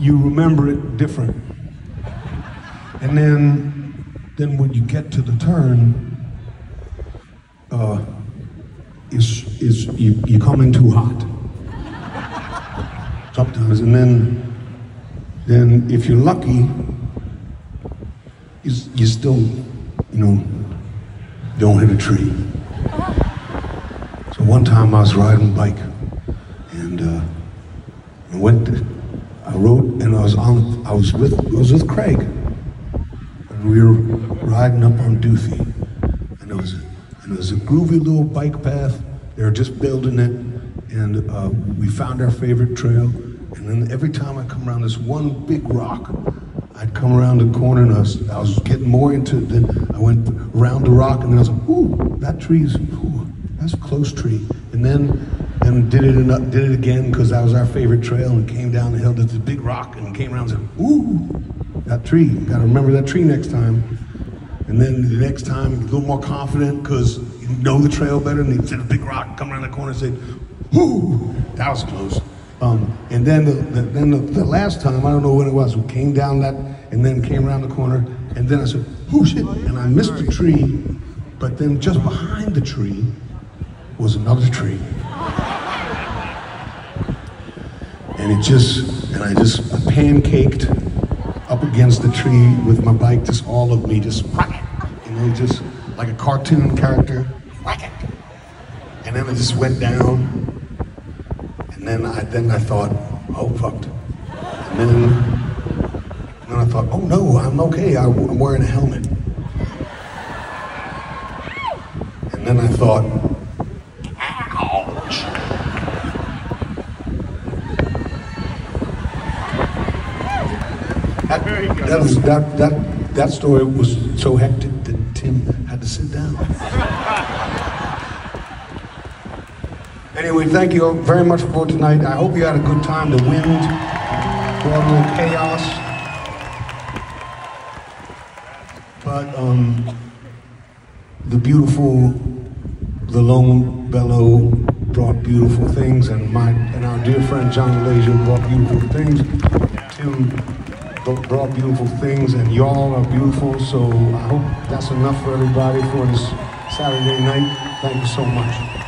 you remember it different. And then, then when you get to the turn, uh, is is you, you come in too hot sometimes, and then then if you're lucky, you, you still, you know, don't hit a tree. So one time I was riding a bike, and uh, I went. I rode, and I was on. I was with. I was with Craig, and we were riding up on Doothy, and it was, and it was a groovy little bike path. They were just building it, and uh, we found our favorite trail. And then every time I come around this one big rock, I'd come around the corner and I was, I was getting more into it. Then I went around the rock and then I was like, ooh, that tree's, ooh, that's a close tree. And then and did it did it again because that was our favorite trail and came down the hill to this big rock and came around and said, ooh, that tree. Got to remember that tree next time. And then the next time, a little more confident because you know the trail better. And he said a big rock, come around the corner and said, ooh, that was close. Um, and then, the, the then the, the, last time, I don't know when it was, we came down that and then came around the corner. And then I said, ooh shit, and I missed the tree. But then just behind the tree was another tree. And it just, and I just pancaked up against the tree with my bike, just all of me, just, you know, just like a cartoon character. And then I just went down and then I then I thought, oh fucked. And then, then I thought, oh no, I'm okay. I, I'm wearing a helmet. And then I thought, That, that, was, that, that, that story was so hectic that Tim had to sit down. Anyway, thank you very much for tonight. I hope you had a good time. The wind brought a little chaos. But um, the beautiful, the lone bellow brought beautiful things, and my and our dear friend John Leisure brought beautiful things. Tim brought beautiful things, and y'all are beautiful. So I hope that's enough for everybody for this Saturday night. Thank you so much.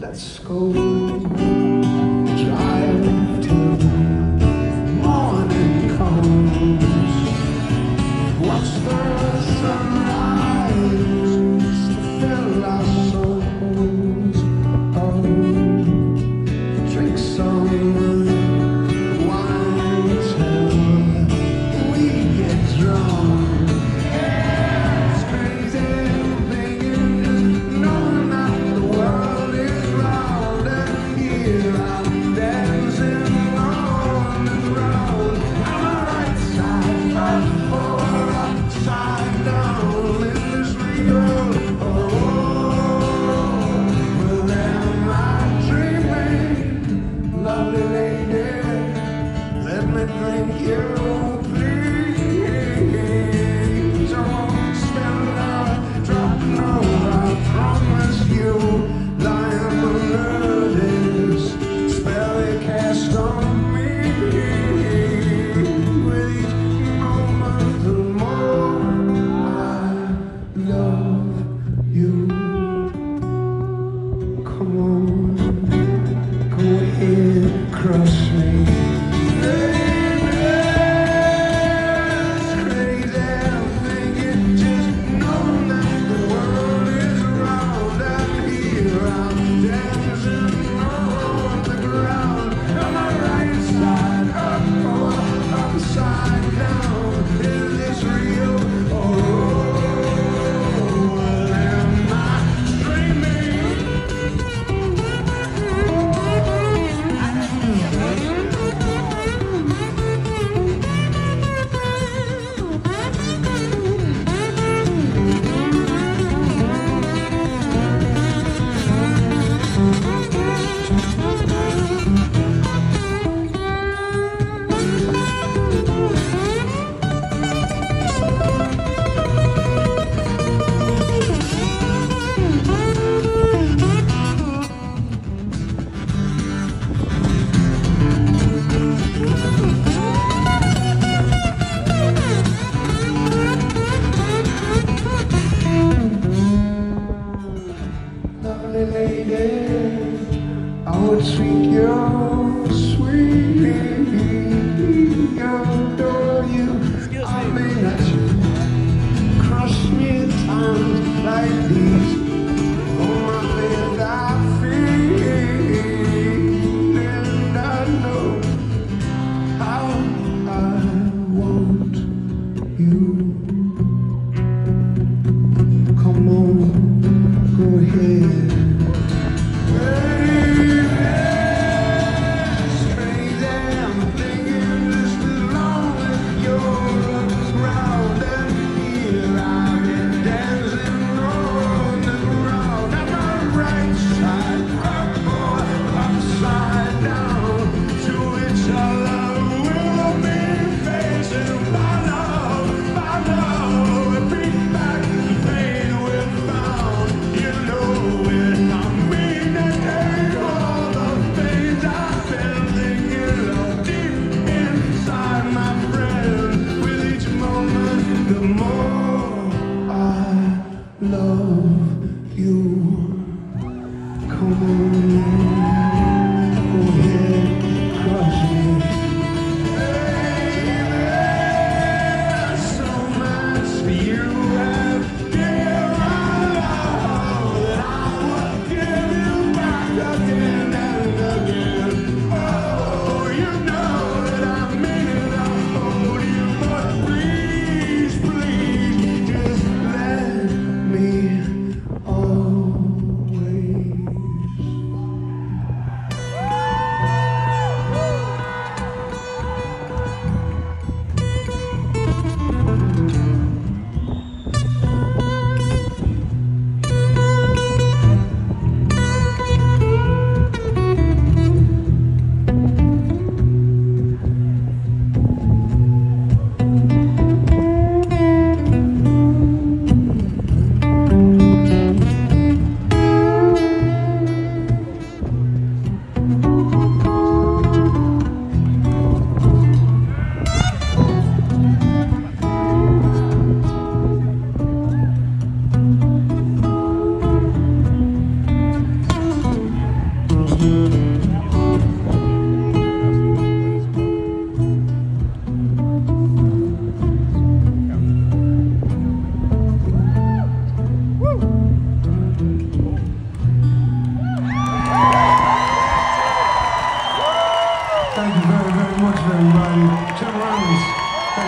Let's go. Thank Reynolds, thank you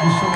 你说